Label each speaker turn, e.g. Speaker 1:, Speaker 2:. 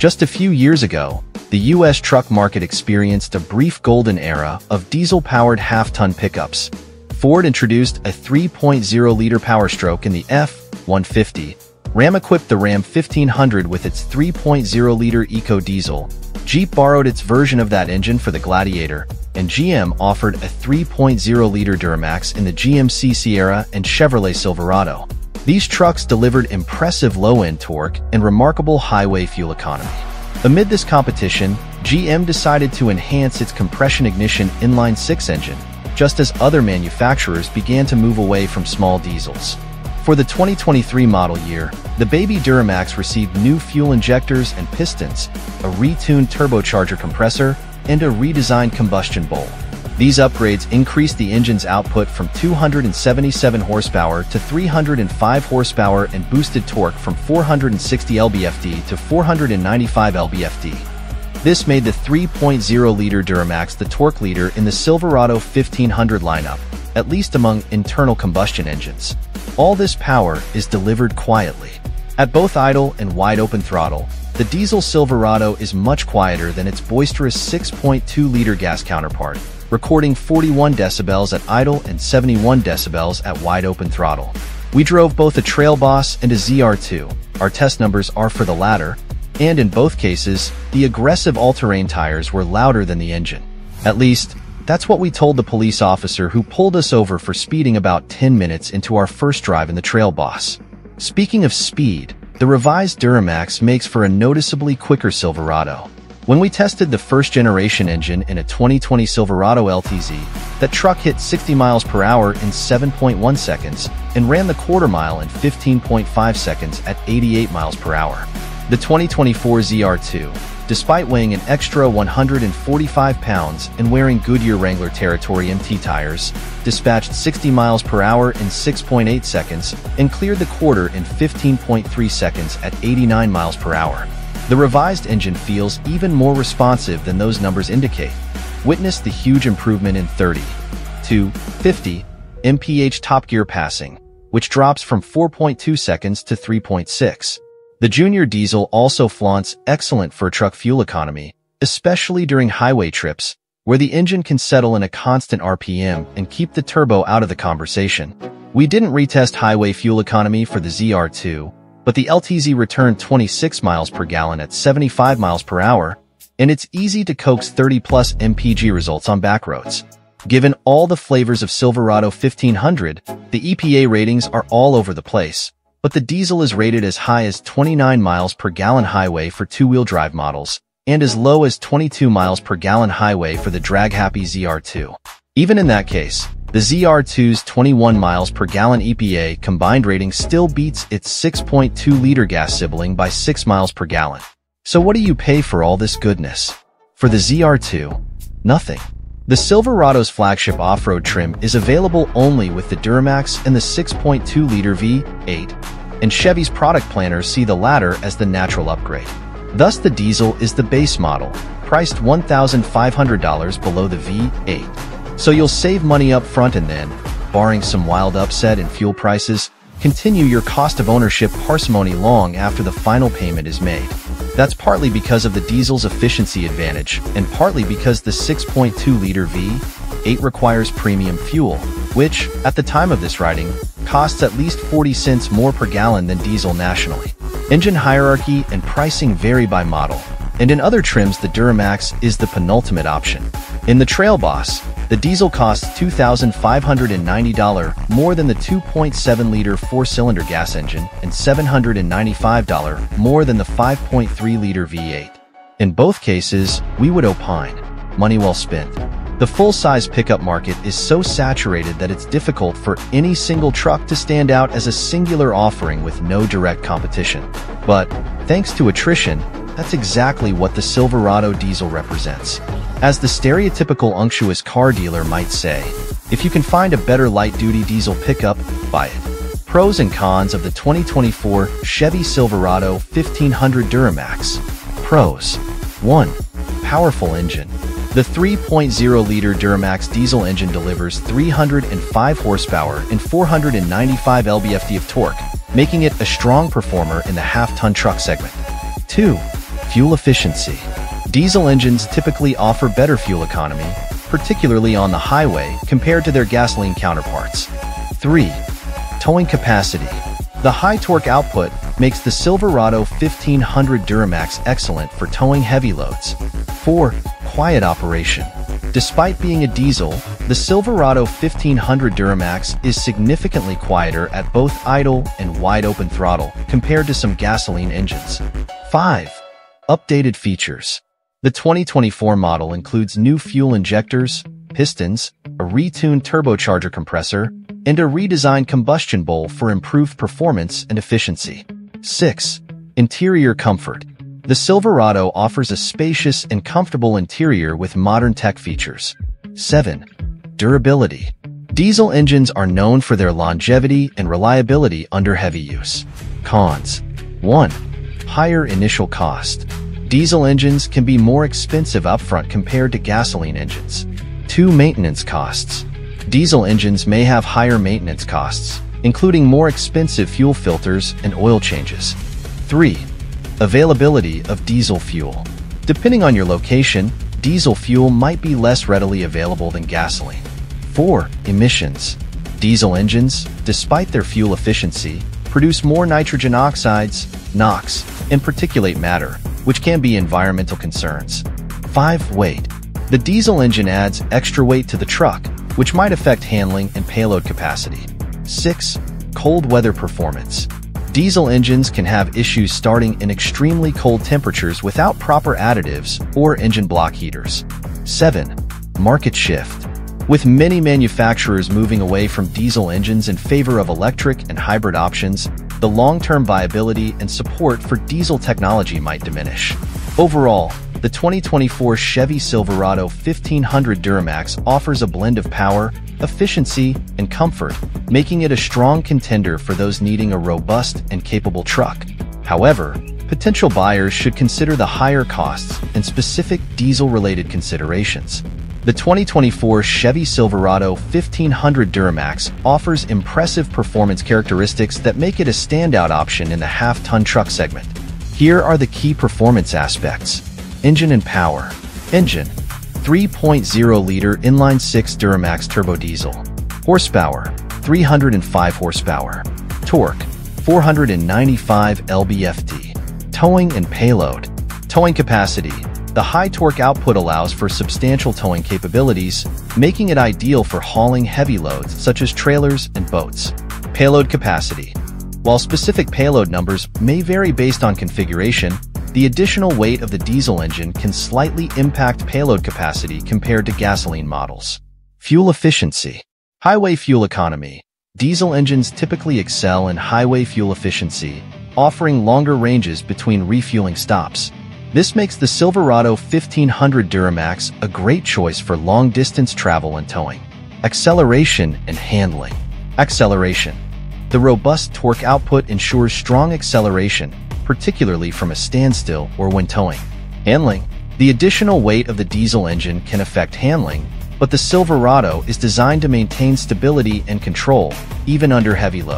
Speaker 1: Just a few years ago, the U.S. truck market experienced a brief golden era of diesel-powered half-ton pickups. Ford introduced a 3.0-liter power stroke in the F-150. Ram equipped the Ram 1500 with its 3.0-liter eco-diesel. Jeep borrowed its version of that engine for the Gladiator, and GM offered a 3.0-liter Duramax in the GMC Sierra and Chevrolet Silverado. These trucks delivered impressive low-end torque and remarkable highway fuel economy. Amid this competition, GM decided to enhance its compression ignition inline-six engine, just as other manufacturers began to move away from small diesels. For the 2023 model year, the Baby Duramax received new fuel injectors and pistons, a retuned turbocharger compressor, and a redesigned combustion bowl. These upgrades increased the engine's output from 277 horsepower to 305 horsepower and boosted torque from 460 lb-ft to 495 lb-ft. This made the 3.0-liter Duramax the torque leader in the Silverado 1500 lineup, at least among internal combustion engines. All this power is delivered quietly. At both idle and wide-open throttle, the diesel Silverado is much quieter than its boisterous 6.2-liter gas counterpart, recording 41 decibels at idle and 71 decibels at wide open throttle. We drove both a Trail Boss and a ZR2. Our test numbers are for the latter, and in both cases, the aggressive all-terrain tires were louder than the engine. At least, that's what we told the police officer who pulled us over for speeding about 10 minutes into our first drive in the Trail Boss. Speaking of speed, the revised Duramax makes for a noticeably quicker Silverado. When we tested the first generation engine in a 2020 Silverado LTZ, that truck hit 60 miles per hour in 7.1 seconds and ran the quarter mile in 15.5 seconds at 88 miles per hour. The 2024 ZR2, despite weighing an extra 145 pounds and wearing Goodyear Wrangler Territory MT tires, dispatched 60 miles per hour in 6.8 seconds and cleared the quarter in 15.3 seconds at 89 miles per hour. The revised engine feels even more responsive than those numbers indicate. Witness the huge improvement in 30 to 50 mph top gear passing, which drops from 4.2 seconds to 3.6. The Junior Diesel also flaunts excellent for truck fuel economy, especially during highway trips, where the engine can settle in a constant RPM and keep the turbo out of the conversation. We didn't retest highway fuel economy for the ZR2, but the LTZ returned 26 miles per gallon at 75 miles per hour, and it's easy to coax 30-plus MPG results on back roads. Given all the flavors of Silverado 1500, the EPA ratings are all over the place, but the diesel is rated as high as 29 miles per gallon highway for two-wheel drive models, and as low as 22 miles per gallon highway for the drag-happy ZR2. Even in that case, the ZR2's 21 miles per gallon EPA combined rating still beats its 6.2-liter gas sibling by 6 miles per gallon. So what do you pay for all this goodness? For the ZR2, nothing. The Silverado's flagship off-road trim is available only with the Duramax and the 6.2-liter V8, and Chevy's product planners see the latter as the natural upgrade. Thus, the diesel is the base model, priced $1,500 below the V8. So you'll save money up front and then, barring some wild upset in fuel prices, continue your cost of ownership parsimony long after the final payment is made. That's partly because of the diesel's efficiency advantage, and partly because the 6.2-liter V8 requires premium fuel, which, at the time of this writing, costs at least 40 cents more per gallon than diesel nationally. Engine hierarchy and pricing vary by model, and in other trims the Duramax is the penultimate option. In the Trail Boss, the diesel costs $2,590 more than the 2.7-liter four-cylinder gas engine and $795 more than the 5.3-liter V8. In both cases, we would opine, money well spent. The full-size pickup market is so saturated that it's difficult for any single truck to stand out as a singular offering with no direct competition. But, thanks to attrition, that's exactly what the Silverado diesel represents. As the stereotypical unctuous car dealer might say, if you can find a better light-duty diesel pickup, buy it. Pros and cons of the 2024 Chevy Silverado 1500 Duramax. Pros. 1. Powerful engine. The 3.0-liter Duramax diesel engine delivers 305 horsepower and 495 lb-ft of torque, making it a strong performer in the half-ton truck segment. 2 Fuel efficiency. Diesel engines typically offer better fuel economy, particularly on the highway compared to their gasoline counterparts. 3. Towing capacity. The high torque output makes the Silverado 1500 Duramax excellent for towing heavy loads. 4. Quiet operation. Despite being a diesel, the Silverado 1500 Duramax is significantly quieter at both idle and wide-open throttle compared to some gasoline engines. 5. Updated features. The 2024 model includes new fuel injectors, pistons, a retuned turbocharger compressor, and a redesigned combustion bowl for improved performance and efficiency. 6. Interior comfort. The Silverado offers a spacious and comfortable interior with modern tech features. 7. Durability. Diesel engines are known for their longevity and reliability under heavy use. Cons. 1. Higher initial cost. Diesel engines can be more expensive upfront compared to gasoline engines. 2. Maintenance costs. Diesel engines may have higher maintenance costs, including more expensive fuel filters and oil changes. 3. Availability of diesel fuel. Depending on your location, diesel fuel might be less readily available than gasoline. 4. Emissions. Diesel engines, despite their fuel efficiency, produce more nitrogen oxides, NOx, and particulate matter, which can be environmental concerns. 5. Weight. The diesel engine adds extra weight to the truck, which might affect handling and payload capacity. 6. Cold weather performance. Diesel engines can have issues starting in extremely cold temperatures without proper additives or engine block heaters. 7. Market shift. With many manufacturers moving away from diesel engines in favor of electric and hybrid options, the long-term viability and support for diesel technology might diminish. Overall, the 2024 Chevy Silverado 1500 Duramax offers a blend of power, efficiency, and comfort, making it a strong contender for those needing a robust and capable truck. However, potential buyers should consider the higher costs and specific diesel-related considerations. The 2024 Chevy Silverado 1500 Duramax offers impressive performance characteristics that make it a standout option in the half-ton truck segment. Here are the key performance aspects. Engine and power. Engine. 3.0-liter inline-six Duramax turbo diesel. Horsepower. 305 horsepower. Torque. 495 lb-ft. Towing and payload. Towing capacity. The high torque output allows for substantial towing capabilities, making it ideal for hauling heavy loads such as trailers and boats. Payload capacity. While specific payload numbers may vary based on configuration, the additional weight of the diesel engine can slightly impact payload capacity compared to gasoline models. Fuel efficiency. Highway fuel economy. Diesel engines typically excel in highway fuel efficiency, offering longer ranges between refueling stops. This makes the Silverado 1500 Duramax a great choice for long-distance travel and towing. Acceleration and handling. Acceleration. The robust torque output ensures strong acceleration, particularly from a standstill or when towing. Handling. The additional weight of the diesel engine can affect handling, but the Silverado is designed to maintain stability and control, even under heavy load.